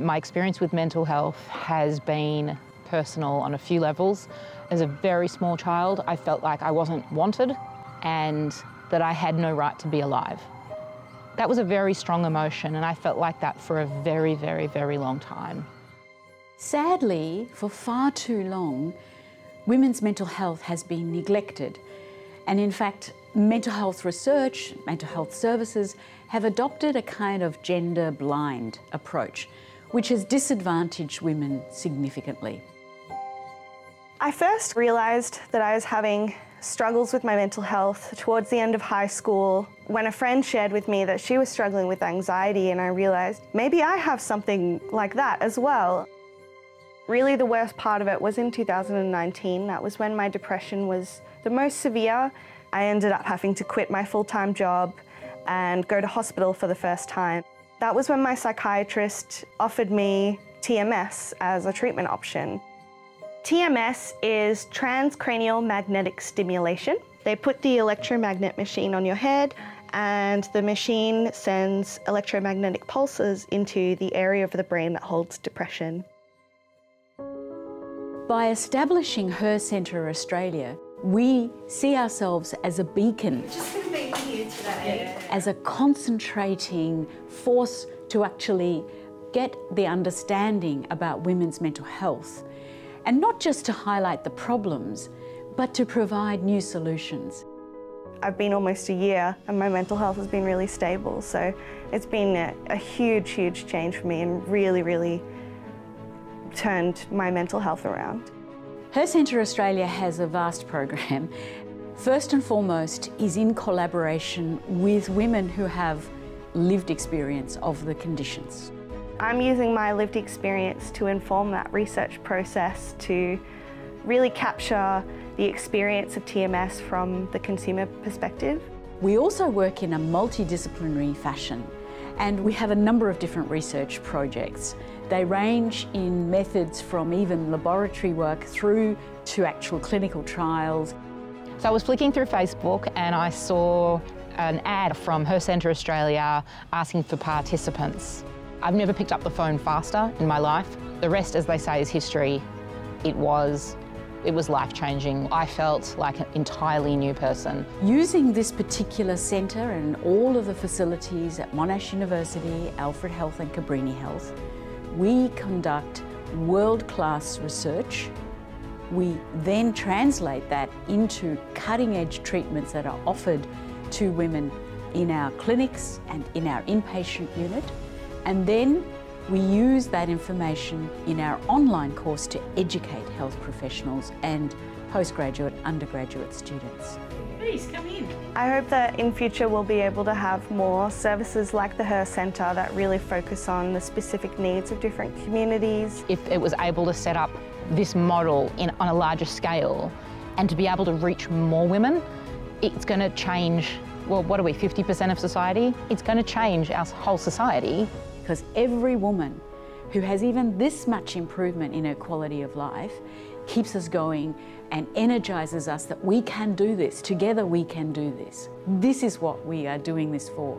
My experience with mental health has been personal on a few levels. As a very small child, I felt like I wasn't wanted and that I had no right to be alive. That was a very strong emotion, and I felt like that for a very, very, very long time. Sadly, for far too long, women's mental health has been neglected. And in fact, mental health research, mental health services have adopted a kind of gender blind approach, which has disadvantaged women significantly. I first realised that I was having struggles with my mental health towards the end of high school when a friend shared with me that she was struggling with anxiety and I realised maybe I have something like that as well. Really the worst part of it was in 2019. That was when my depression was the most severe. I ended up having to quit my full-time job and go to hospital for the first time. That was when my psychiatrist offered me TMS as a treatment option. TMS is transcranial magnetic stimulation. They put the electromagnet machine on your head and the machine sends electromagnetic pulses into the area of the brain that holds depression. By establishing Her Centre Australia, we see ourselves as a beacon, as a concentrating force to actually get the understanding about women's mental health and not just to highlight the problems, but to provide new solutions. I've been almost a year and my mental health has been really stable, so it's been a, a huge, huge change for me and really, really turned my mental health around. Her Centre Australia has a vast program. First and foremost is in collaboration with women who have lived experience of the conditions. I'm using my lived experience to inform that research process to really capture the experience of TMS from the consumer perspective. We also work in a multidisciplinary fashion and we have a number of different research projects. They range in methods from even laboratory work through to actual clinical trials. So I was flicking through Facebook and I saw an ad from Her Centre Australia asking for participants. I've never picked up the phone faster in my life. The rest, as they say, is history. It was it was life-changing. I felt like an entirely new person. Using this particular centre and all of the facilities at Monash University, Alfred Health and Cabrini Health, we conduct world-class research. We then translate that into cutting-edge treatments that are offered to women in our clinics and in our inpatient unit. And then we use that information in our online course to educate health professionals and postgraduate, undergraduate students. Please come in. I hope that in future we'll be able to have more services like the Her Centre that really focus on the specific needs of different communities. If it was able to set up this model in, on a larger scale and to be able to reach more women, it's going to change, well, what are we, 50% of society? It's going to change our whole society because every woman who has even this much improvement in her quality of life keeps us going and energizes us that we can do this. Together we can do this. This is what we are doing this for.